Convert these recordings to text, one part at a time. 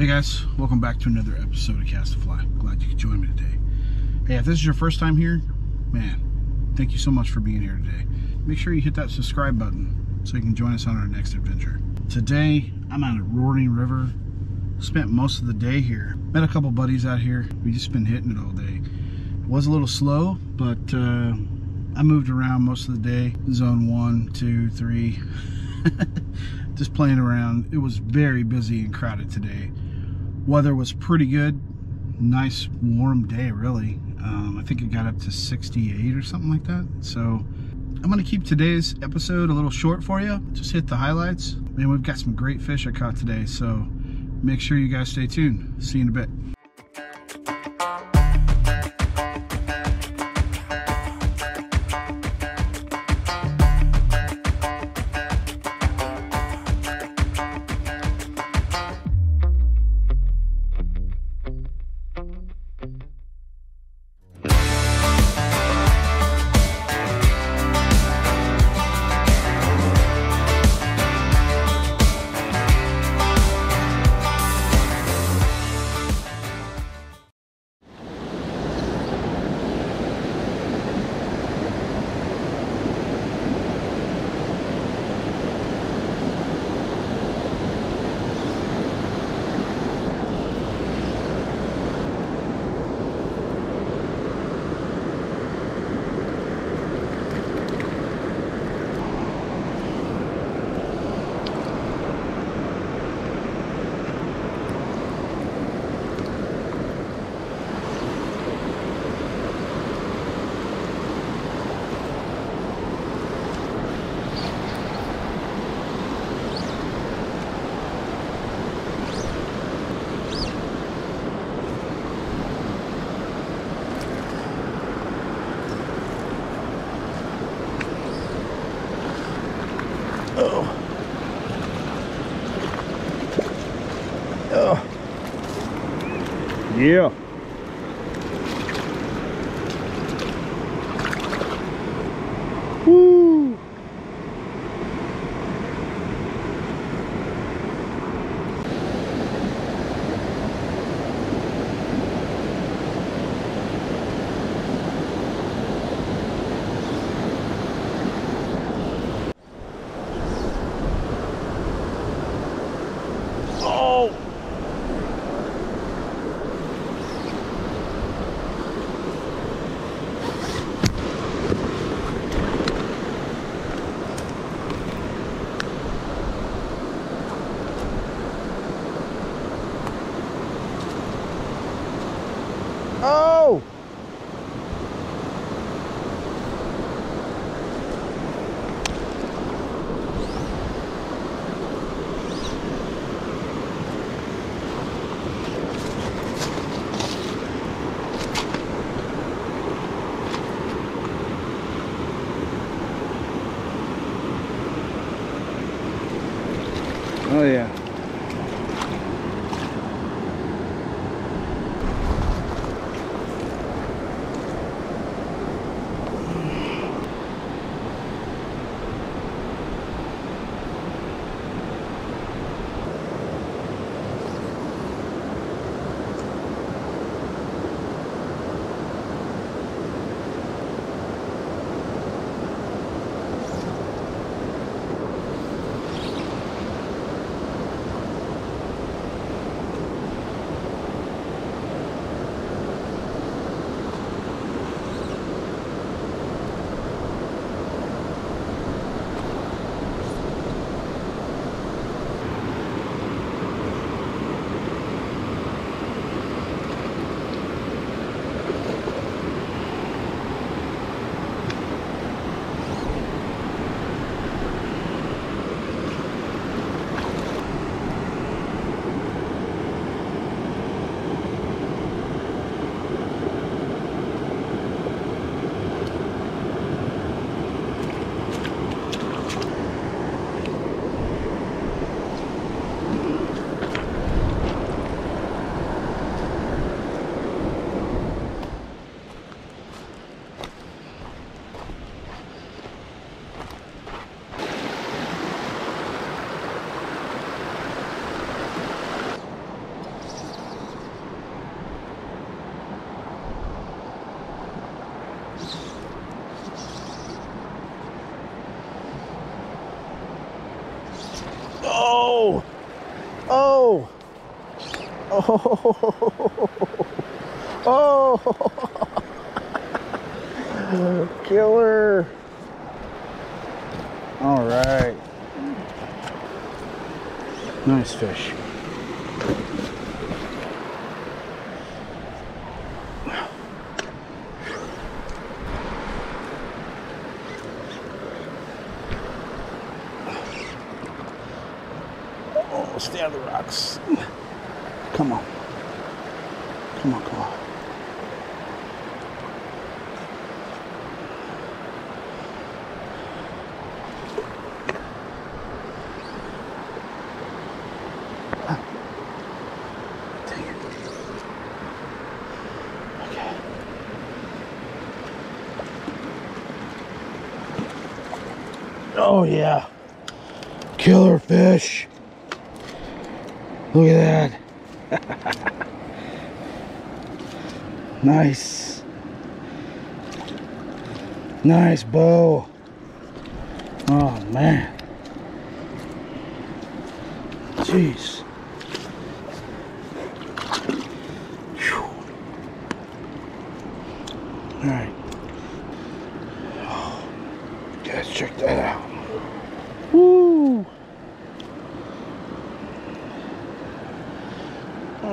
Hey guys, welcome back to another episode of Cast-A-Fly. Glad you could join me today. Hey, if this is your first time here, man, thank you so much for being here today. Make sure you hit that subscribe button so you can join us on our next adventure. Today, I'm out at Roaring River. Spent most of the day here. Met a couple buddies out here. We just been hitting it all day. It was a little slow, but uh, I moved around most of the day. Zone one, two, three. just playing around. It was very busy and crowded today. Weather was pretty good. Nice warm day, really. Um, I think it got up to 68 or something like that. So I'm gonna keep today's episode a little short for you. Just hit the highlights. Man, we've got some great fish I caught today. So make sure you guys stay tuned. See you in a bit. Yeah. Oh yeah. Oh. Oh. Killer. All right. Nice fish. Oh, stay on the rocks. Come on. Come on, come on. Oh yeah. Killer fish. Look at that. nice. Nice bow. Oh man. Jeez. All right. Oh, guys, check that out. Woo!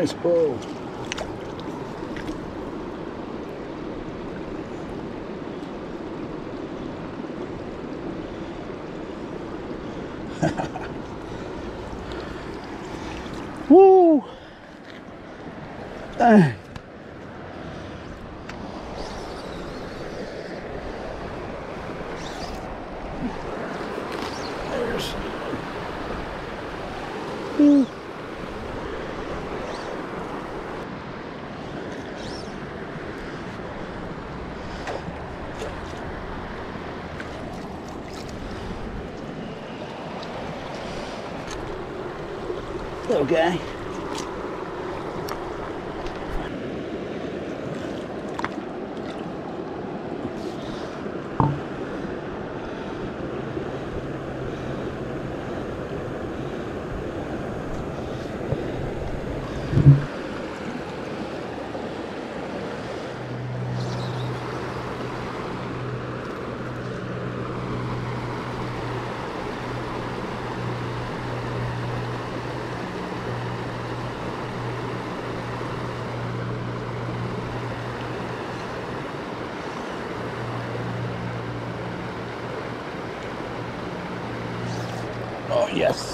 Nice bow. Woo! Dang. Little guy. Oh, yes.